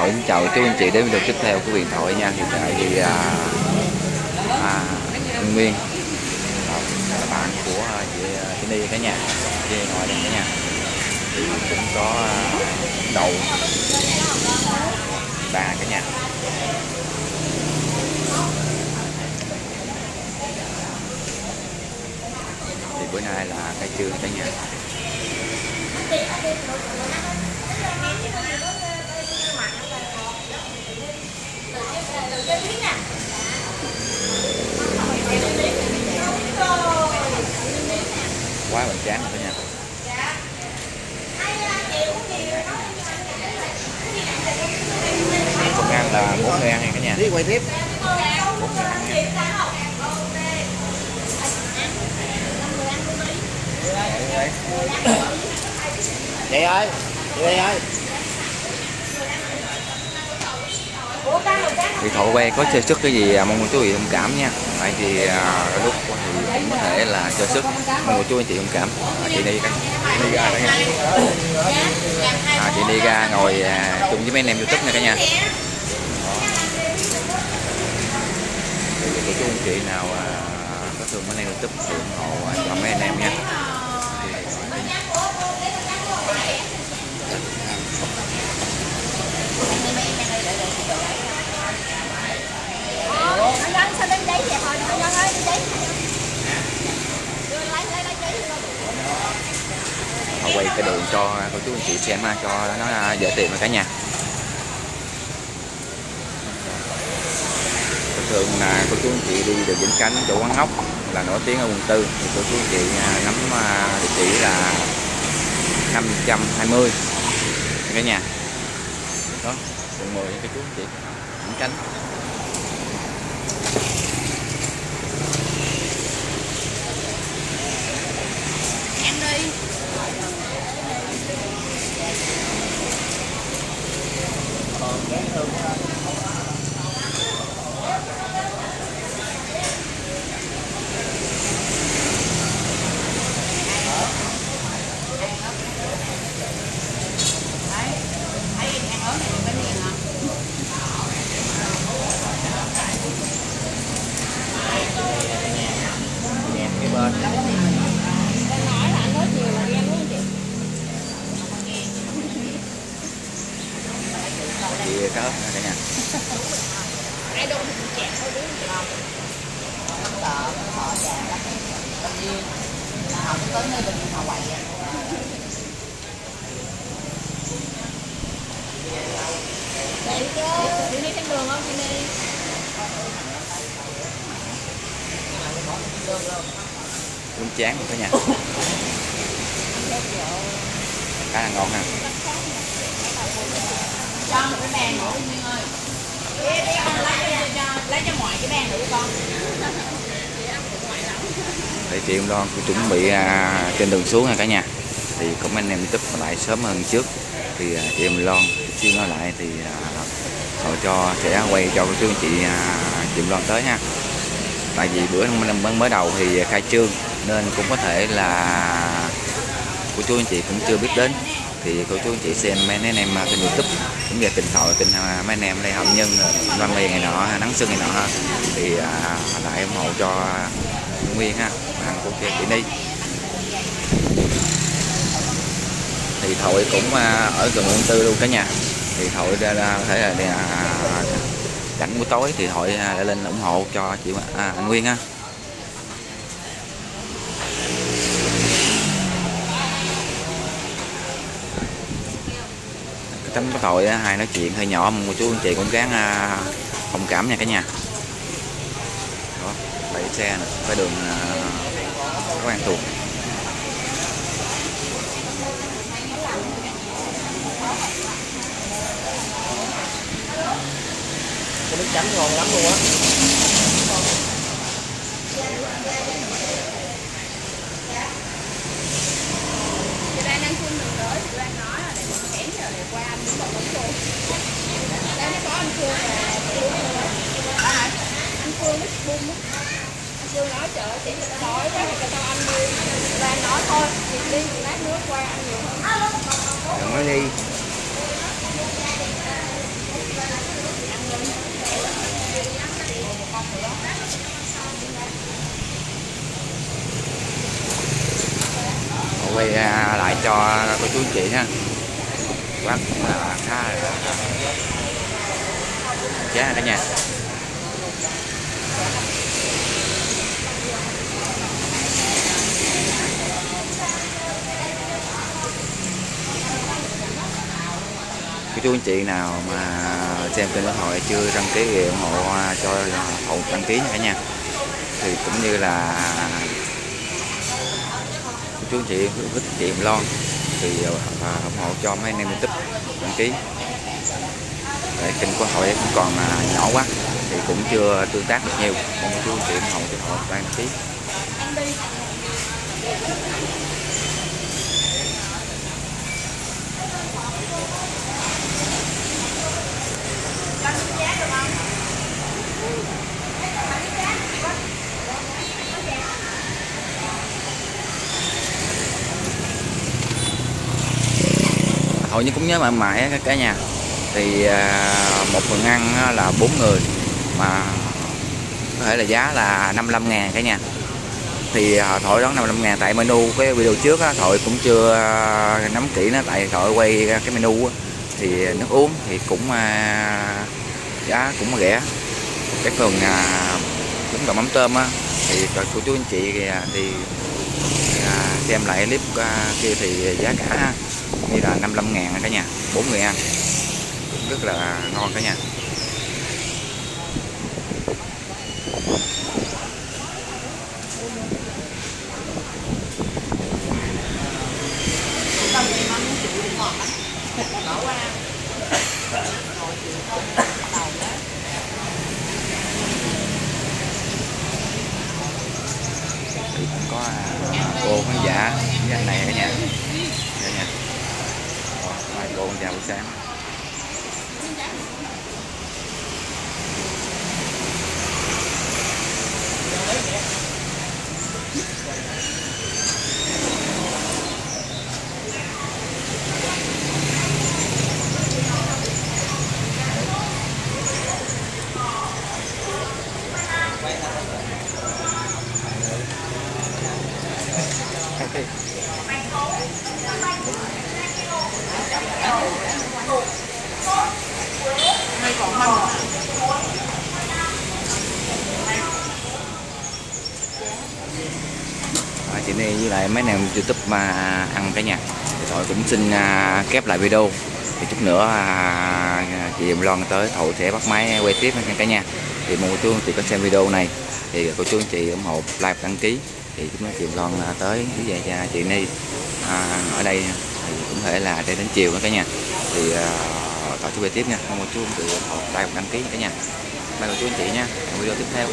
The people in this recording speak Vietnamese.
thoại xin chào chú anh chị đến video tiếp theo của Huyền thoại nha hiện tại thì à, à, anh Nguyên. Là bạn của à, chị à, đi cả nhà chị ngồi đây cả nhà. Thì cũng có à, đậu bà cả nhà. Thì bữa nay là cái trưa cả nhà quá hoành tráng rồi cả nhà phần ăn là 4 người ăn nha cả nhà đi quay tiếp bốn người ăn nha. vậy ơi chị đây ơi thì thổ quay có chơi sức cái gì à, mong cô chú vị thông cảm nha. Tại vì à, lúc thì cũng có thể là chơi sức. Mong cô chú anh chị thông cảm. À, chị đi cái đi ra đây nha. À, chị đi ra ngồi à, chung với mấy anh em youtube nha cả nhà Đó. thì cô chú anh chị nào à, có thường mấy anh em youtube thì ủng hộ à, cho mấy anh em nha sao đến vậy thôi anh Nhân ơi họ quay cái đường cho cô chú anh chị xem ha, cho nó à, dễ tìm cả nhà. Thường là cô chú anh chị đi từ Vĩnh Khánh chỗ quán ốc, là nổi tiếng ở quận tư. Thì cô chú anh chị à, nắm à, địa chỉ là 520 cả nhà. Đó, quận 10 cô chú anh chị. Vĩnh Khánh em đi nghe cái bên nói là anh nói nhiều là ghen đúng không chị chị cá ớt nè cả nhà ai đâu thì chẹt thôi đúng không chị chứ. Chị đi trên đường không? Chị đi cũng chán rồi cả nhà. Khá là ngon ha. Cho một cái bàn nữa Nguyên ơi. Đi đi con lấy cho lấy cho mọi cái bàn nữa con thì chị cũng Đoan cũng chuẩn bị à, trên đường xuống nha cả nhà. Thì cũng anh em youtube lại sớm hơn trước. Thì à, chị em lon xíu nói lại thì à, họ cho sẽ quay cho cô chú anh chị à, chị em lon tới ha tại vì bữa năm mới đầu thì khai trương nên cũng có thể là cô chú anh chị cũng chưa biết đến. Thì cô chú anh chị xem mấy anh em à, trên kênh youtube cũng về kênh thoại kênh mấy anh em đây hồng nhân à, loan mì ngày nọ nắng sương ngày nọ thì à, lại ủng hộ cho nguyên ha bạn chị thì thổi cũng à, ở gần quận tư luôn cả nhà. Thì thổi ra, có thể là à, cảnh buổi tối thì thổi à, đã lên ủng hộ cho chị à, anh nguyên ha cái tấm cái tội hai nói chuyện hơi nhỏ mà chú anh chị cũng gắng thông cảm nha cả nhà. Đó bãi xe nè cái đường quan quán tuồng cái nước chấm ngon lắm luôn á. thôi quay lại cho cô chú chị nha quán là khá giá cả nhà cô chú anh chị, nào mà xem kênh của hội chưa đăng ký thì ủng hộ à, cho hộ đăng ký nha cả nhà. Thì cũng như là cô chú anh chị thích chị Em Lon thì à, à, ủng hộ cho mấy anh em youtube đăng ký. Tại kênh của hội cũng còn nhỏ quá, thì cũng chưa tương tác được nhiều. Mong chú anh chị ủng hộ cho hội đăng ký. Hầu nhưng cũng nhớ mãi mãi các cả nhà. Thì à, một phần ăn là bốn người mà có thể là giá là 55 ngàn cả nhà. Thì à, Thổi đón 55 ngàn tại menu cái video trước á, Thổi cũng chưa à, nắm kỹ nó tại Thổi quay cái menu á, thì nước uống thì cũng à, giá cũng rẻ. Cái phần à, bún bò mắm tôm á thì cô chú anh chị thì, thì à, xem lại clip à, kia thì giá cả ha như là 55 ngàn cả nhà 4 người ăn. Cũng rất là ngon cả nhà thì cũng có à, cô khán giả với anh này cả nhà cả nhà rồi, mời cô chào buổi sáng à, chị này với lại mấy nàng youtube mà ăn cả nhà. Thì thôi cũng xin à, kép lại video. Thì chút nữa à, chị em Loan tới thầu sẽ bắt máy quay tiếp nha cả nhà. Thì mong chú chị có xem video này. Thì cô chú anh chị ủng hộ like đăng ký. Thì chúng nữa chị em Loan tới với về cho chị Ni à, ở đây thì cũng thể là để đến chiều nữa cả nhà. Thì à, chú sẽ quay tiếp nha. Mong cô chú anh chị ủng hộ like đăng ký cả nhà. Bye cô chú anh chị nha. Video tiếp theo.